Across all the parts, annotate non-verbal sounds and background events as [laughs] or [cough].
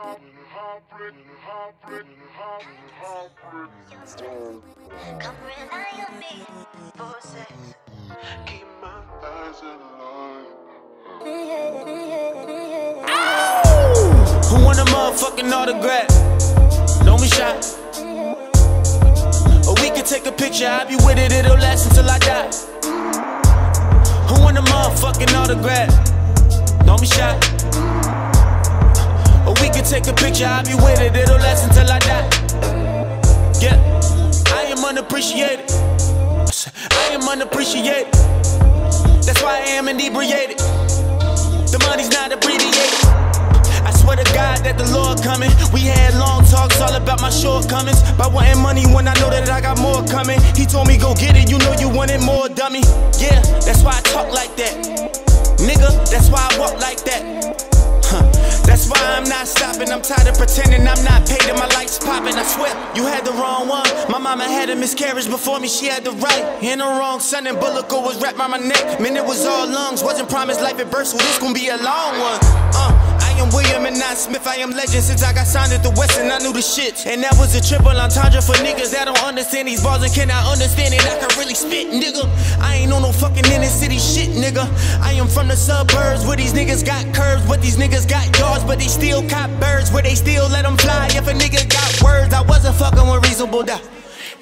Come rely on me for sex. Keep my eyes alive. Who want a motherfucking autograph? Don't be shy. Or we can take a picture, I'll be with it, it'll last until I die. Who want a motherfucking autograph? Don't be shy. Take a picture, I'll be with it, it'll last until I die. Yeah, I am unappreciated. I am unappreciated. That's why I am inebriated. The money's not abbreviated. I swear to God that the Lord coming. We had long talks all about my shortcomings. By wanting money when I know that I got more coming. He told me go get it, you know you wanted more, dummy. Yeah, that's why I talk like that. Nigga, that's why I walk like that. That's why I'm not stopping. I'm tired of pretending I'm not paid and my lights popping. I swear, you had the wrong one. My mama had a miscarriage before me, she had the right. In the wrong son, and Bullock was wrapped my neck. Man, it was all lungs. Wasn't promised life at birth, so this gon' be a long one. Uh, am William and not Smith. I am legend since I got signed at the West and I knew the shit. And that was a triple entendre for niggas that don't understand these bars and cannot understand it. I can really spit, nigga. I ain't on no fucking inner city shit, nigga. I am from the suburbs where these niggas got curves, but these niggas got yards, but they still cop birds where they still let them fly. If a nigga got words, I wasn't fucking with reasonable doubt.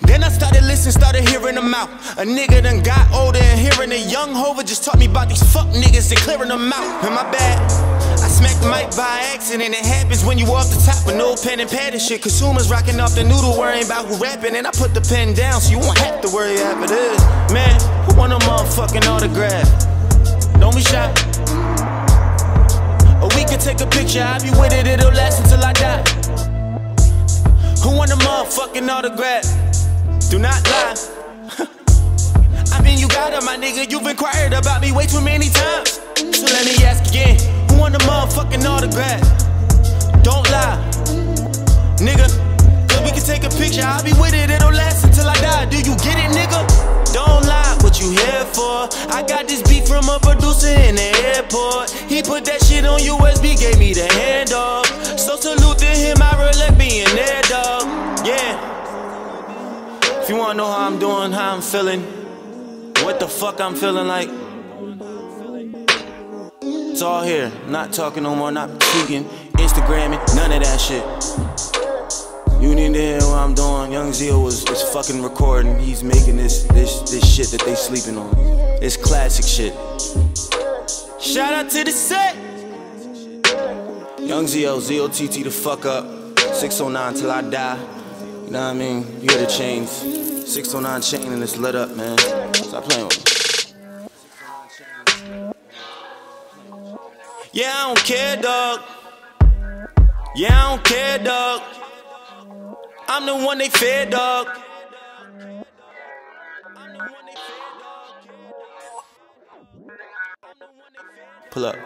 Then I started listening, started hearing them out. A nigga done got older and hearing a young hover just taught me about these fuck niggas and clearing them out. And my bad. I smacked the mic by accident. It happens when you off the top with no pen and pad and shit. Consumers rocking off the noodle, worrying about who rapping. And I put the pen down so you won't have to worry after this. Man, who want a motherfucking autograph? Don't be shy. Or we can take a picture, I'll be with it, it'll last until I die. Who want a motherfucking autograph? Do not lie. [laughs] I mean, you got it, my nigga. You've inquired about me way too many times. So let me ask again. Want a motherfucking autograph? Don't lie, nigga. Cause we can take a picture. I'll be with it. It'll last until I die. Do you get it, nigga? Don't lie. What you here for? I got this beat from a producer in the airport. He put that shit on USB, gave me the handoff. So salute to him. I really being there, dog. Yeah. If you wanna know how I'm doing, how I'm feeling, what the fuck I'm feeling like, it's all here. Not talking no more, not tweaking, Instagramming, none of that shit. You need to hear what I'm doing. Young Zio was, is fucking recording. He's making this this this shit that they sleeping on. It's classic shit. Shout out to the set. Young Zio, Zio TT the fuck up. 609 till I die. You know what I mean? You hear the chains. 609 chain and it's lit up, man. Stop playing with me. Yeah, I don't care, dog. Yeah, I don't care, dog. I'm the one they fear, dog. Pull up.